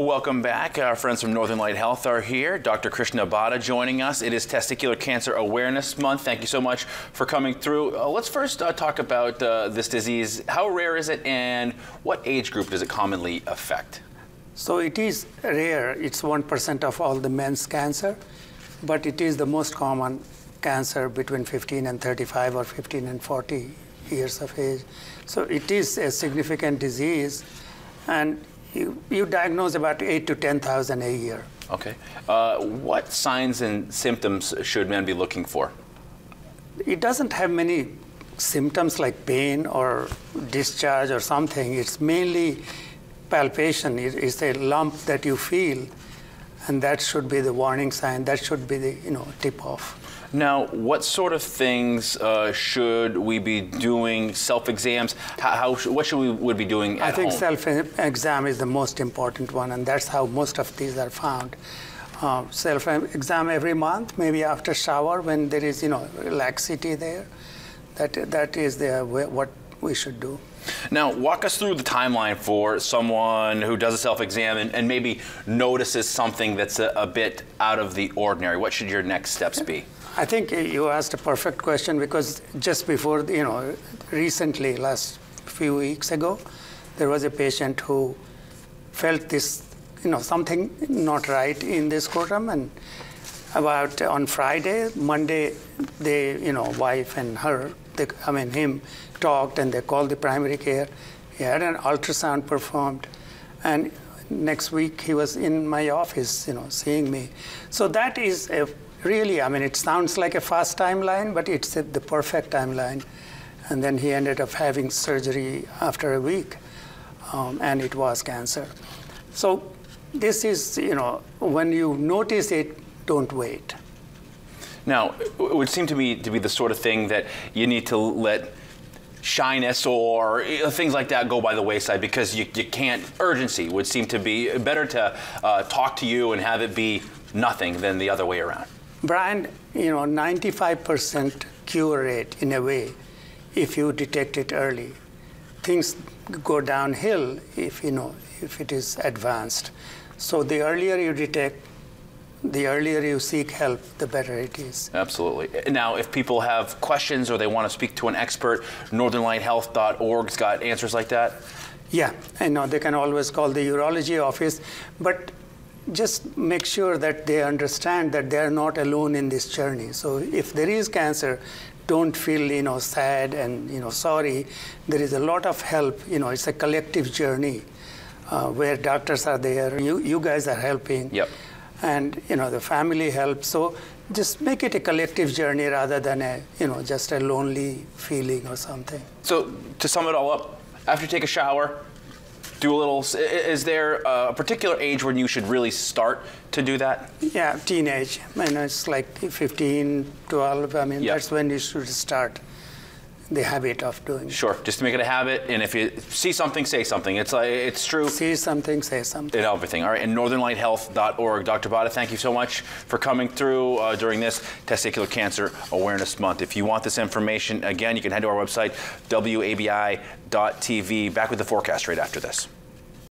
Welcome back. Our friends from Northern Light Health are here. Dr. Krishna Bhatta joining us. It is Testicular Cancer Awareness Month. Thank you so much for coming through. Uh, let's first uh, talk about uh, this disease. How rare is it and what age group does it commonly affect? So it is rare. It's 1% of all the men's cancer, but it is the most common cancer between 15 and 35 or 15 and 40 years of age. So it is a significant disease, and you, you diagnose about 8 to 10,000 a year. Okay. Uh, what signs and symptoms should men be looking for? It doesn't have many symptoms like pain or discharge or something. It's mainly palpation. It's a lump that you feel, and that should be the warning sign. That should be the you know tip off. Now, what sort of things uh, should we be doing? Self exams? How, how, what should we would be doing? I think self exam is the most important one, and that's how most of these are found. Uh, self exam every month, maybe after shower when there is you know laxity there. That that is the what we should do. Now, walk us through the timeline for someone who does a self exam and, and, maybe notices something that's a, a, bit out of the ordinary. What should your next steps be? I think you asked a perfect question because just before, you know, recently, last few weeks ago, there was a patient who felt this, you know, something not right in this scrotum and about uh, on Friday, Monday, they, you know, wife and her, they, I mean, him talked and they called the primary care. He had an ultrasound performed, and next week he was in my office, you know, seeing me. So that is a really, I mean, it sounds like a fast timeline, but it's the perfect timeline. And then he ended up having surgery after a week, um, and it was cancer. So this is, you know, when you notice it, don't wait. Now, it would seem to me to be the sort of thing that you need to let shyness or things like that go by the wayside because you, you can't urgency would seem to be better to uh, talk to you and have it be nothing than the other way around brian you know 95% cure rate in a way if you detect it early things go downhill if you know if it is advanced so the earlier you detect the earlier you seek help, the better it is. Absolutely. Now, if people have questions or they want to speak to an expert, northernlighthealth.org's got answers like that? Yeah, I know they can always call the urology office, but just make sure that they understand that they are not alone in this journey. So if there is cancer, don't feel you know sad and you know sorry. There is a lot of help. You know, it's a collective journey uh, where doctors are there. You you guys are helping. Yep and you know the family helps. So just make it a collective journey rather than a you know just a lonely feeling or something. So to sum it all up, after you take a shower, do a little. Is there a particular age when you should really start to do that? Yeah, teenage. I mean, it's like 15, 12. I mean, that's when you should start the habit of doing. Sure, just to make it a habit, and if you see something, say something. It's like it's true. See something, say something. And everything. All right, and NorthernLightHealth.org. Dr. Bhatta, thank you so much for coming through uh, during this Testicular Cancer Awareness Month. If you want this information, again, you can head to our website, wabi.tv. Back with the forecast right after this.